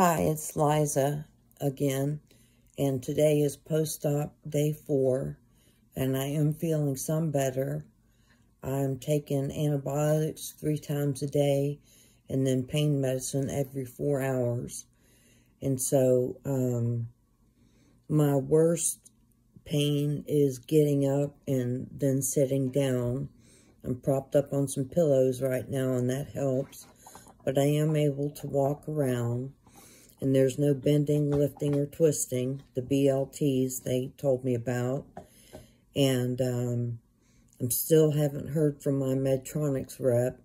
Hi, it's Liza again, and today is post-op day four, and I am feeling some better. I'm taking antibiotics three times a day, and then pain medicine every four hours. And so, um, my worst pain is getting up and then sitting down. I'm propped up on some pillows right now, and that helps. But I am able to walk around and there's no bending, lifting, or twisting, the BLTs they told me about. And um, I'm still haven't heard from my Medtronics rep,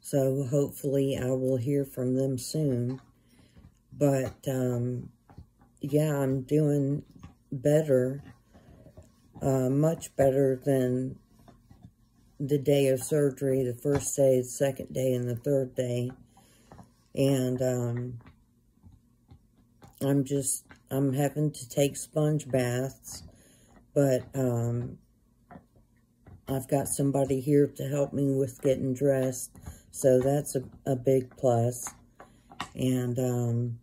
so hopefully I will hear from them soon. But, um, yeah, I'm doing better, uh, much better than the day of surgery, the first day, the second day, and the third day. And, um, I'm just, I'm having to take sponge baths, but um, I've got somebody here to help me with getting dressed, so that's a, a big plus. And um,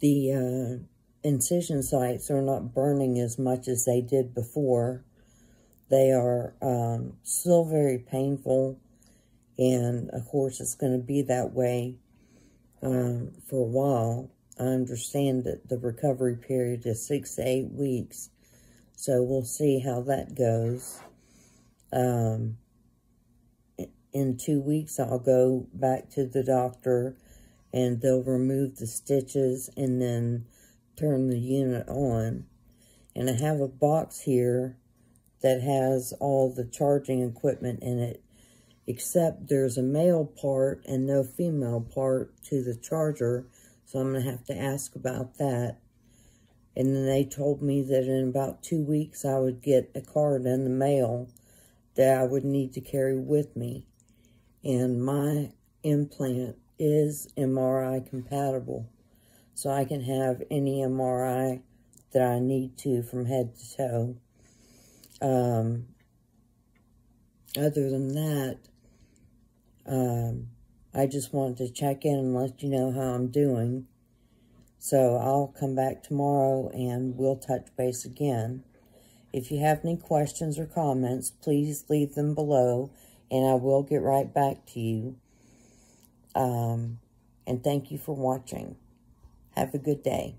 the uh, incision sites are not burning as much as they did before. They are um, still very painful, and of course it's going to be that way um, for a while. I understand that the recovery period is six to eight weeks, so we'll see how that goes. Um, in two weeks, I'll go back to the doctor and they'll remove the stitches and then turn the unit on. And I have a box here that has all the charging equipment in it except there's a male part and no female part to the charger, so I'm going to have to ask about that. And then they told me that in about two weeks I would get a card in the mail that I would need to carry with me. And my implant is MRI compatible, so I can have any MRI that I need to from head to toe. Um, other than that, um, I just wanted to check in and let you know how I'm doing. So I'll come back tomorrow and we'll touch base again. If you have any questions or comments, please leave them below and I will get right back to you. Um, and thank you for watching. Have a good day.